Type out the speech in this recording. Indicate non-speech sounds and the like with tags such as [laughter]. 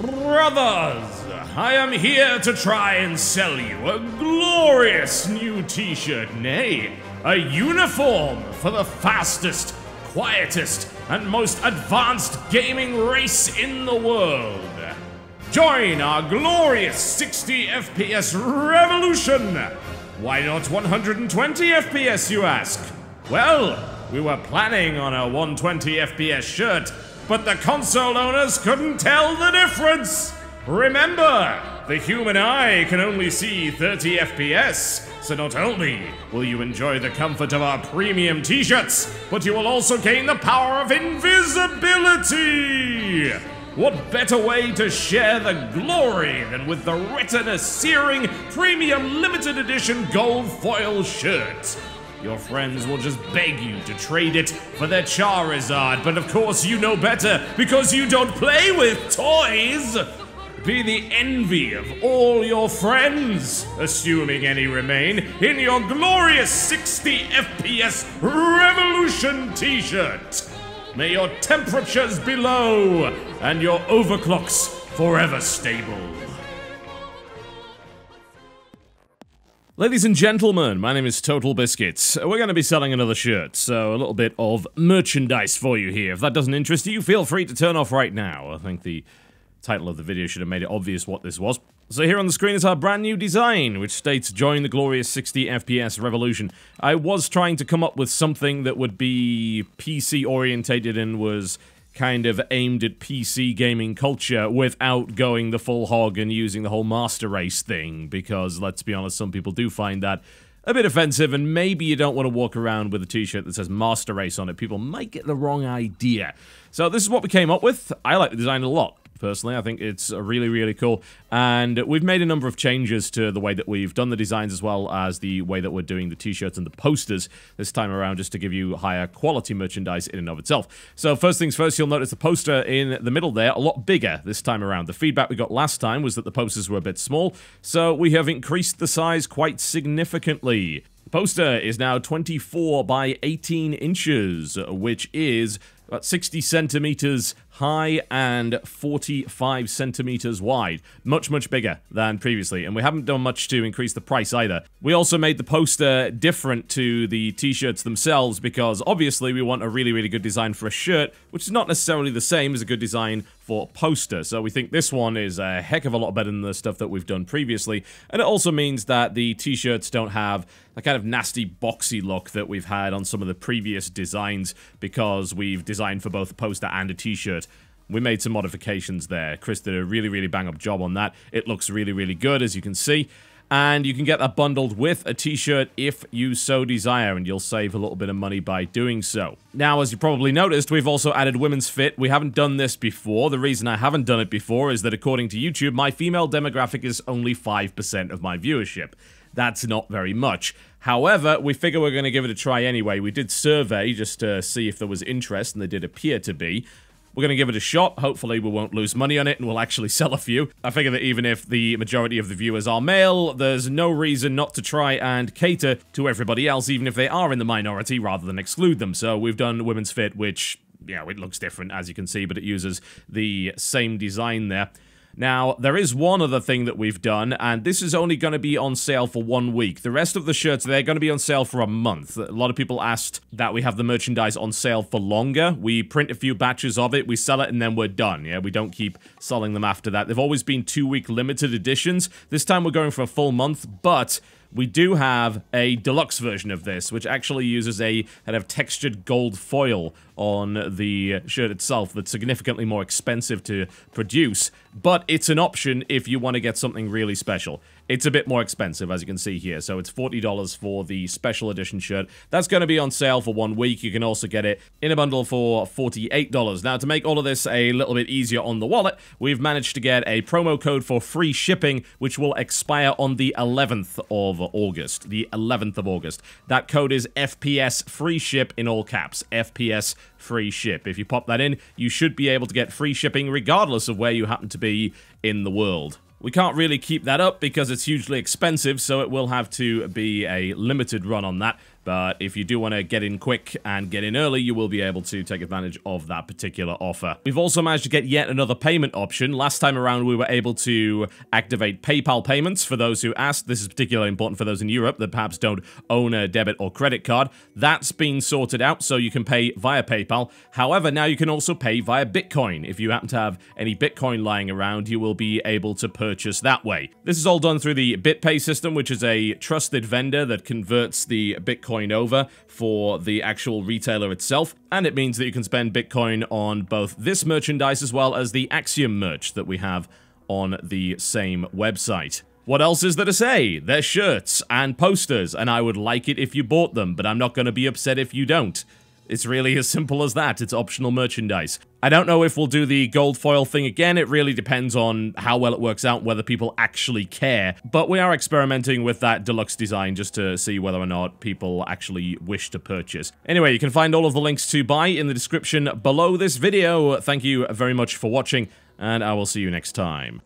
Brothers, I am here to try and sell you a glorious new t shirt, nay, a uniform for the fastest, quietest, and most advanced gaming race in the world. Join our glorious 60 FPS revolution! Why not 120 FPS, you ask? Well, we were planning on a 120 FPS shirt, but the console owners couldn't tell the difference! Remember, the human eye can only see 30 FPS, so not only will you enjoy the comfort of our premium t shirts, but you will also gain the power of invisibility! What better way to share the glory than with the retina searing premium limited edition gold foil shirt? Your friends will just beg you to trade it for their Charizard, but of course you know better because you don't play with toys! Be the envy of all your friends, assuming any remain, in your glorious 60 FPS Revolution t shirt! May your temperatures be low and your overclocks forever stable. Ladies and gentlemen, my name is Total Biscuits. We're going to be selling another shirt, so a little bit of merchandise for you here. If that doesn't interest you, feel free to turn off right now. I think the title of the video should have made it obvious what this was. So here on the screen is our brand new design, which states join the glorious 60 FPS revolution. I was trying to come up with something that would be PC orientated and was kind of aimed at PC gaming culture without going the full hog and using the whole master race thing, because let's be honest, some people do find that a bit offensive, and maybe you don't want to walk around with a t-shirt that says Master Race on it. People might get the wrong idea. So this is what we came up with. I like the design a lot personally. I think it's really, really cool. And we've made a number of changes to the way that we've done the designs as well as the way that we're doing the t-shirts and the posters this time around just to give you higher quality merchandise in and of itself. So first things first, you'll notice the poster in the middle there, a lot bigger this time around. The feedback we got last time was that the posters were a bit small, so we have increased the size quite significantly. The poster is now 24 by 18 inches, which is about 60 centimeters high and 45 centimeters wide. Much, much bigger than previously, and we haven't done much to increase the price either. We also made the poster different to the t-shirts themselves because obviously we want a really, really good design for a shirt, which is not necessarily the same as a good design for poster. So we think this one is a heck of a lot better than the stuff that we've done previously, and it also means that the t-shirts don't have a kind of nasty boxy look that we've had on some of the previous designs because we've designed for both a poster and a t-shirt we made some modifications there. Chris did a really, really bang-up job on that. It looks really, really good, as you can see. And you can get that bundled with a t-shirt if you so desire, and you'll save a little bit of money by doing so. Now, as you probably noticed, we've also added women's fit. We haven't done this before. The reason I haven't done it before is that according to YouTube, my female demographic is only 5% of my viewership. That's not very much. However, we figure we're going to give it a try anyway. We did survey just to see if there was interest, and there did appear to be. We're going to give it a shot. Hopefully, we won't lose money on it and we'll actually [laughs] sell a few. I figure that even if the majority of the viewers are male, there's no reason not to try and cater to everybody else, even if they are in the minority, rather than exclude them. So we've done Women's Fit, which, you know, it looks different, as you can see, but it uses the same design there. Now, there is one other thing that we've done, and this is only going to be on sale for one week. The rest of the shirts, they're going to be on sale for a month. A lot of people asked that we have the merchandise on sale for longer. We print a few batches of it, we sell it, and then we're done. Yeah, we don't keep selling them after that. They've always been two-week limited editions. This time we're going for a full month, but we do have a deluxe version of this, which actually uses a kind of textured gold foil on the shirt itself that's significantly more expensive to produce, but it's an option if you want to get something really special. It's a bit more expensive, as you can see here, so it's $40 for the special edition shirt. That's going to be on sale for one week. You can also get it in a bundle for $48. Now, to make all of this a little bit easier on the wallet, we've managed to get a promo code for free shipping, which will expire on the 11th of August. The 11th of August. That code is FPS free ship in all caps. FPS free ship. If you pop that in, you should be able to get free shipping regardless of where you happen to be in the world. We can't really keep that up because it's hugely expensive, so it will have to be a limited run on that. But if you do want to get in quick and get in early, you will be able to take advantage of that particular offer. We've also managed to get yet another payment option. Last time around, we were able to activate PayPal payments for those who asked. This is particularly important for those in Europe that perhaps don't own a debit or credit card. That's been sorted out, so you can pay via PayPal. However, now you can also pay via Bitcoin. If you happen to have any Bitcoin lying around, you will be able to purchase that way. This is all done through the BitPay system, which is a trusted vendor that converts the Bitcoin over for the actual retailer itself, and it means that you can spend Bitcoin on both this merchandise as well as the Axiom merch that we have on the same website. What else is there to say? They're shirts and posters, and I would like it if you bought them, but I'm not going to be upset if you don't. It's really as simple as that. It's optional merchandise. I don't know if we'll do the gold foil thing again. It really depends on how well it works out, whether people actually care. But we are experimenting with that deluxe design just to see whether or not people actually wish to purchase. Anyway, you can find all of the links to buy in the description below this video. Thank you very much for watching, and I will see you next time.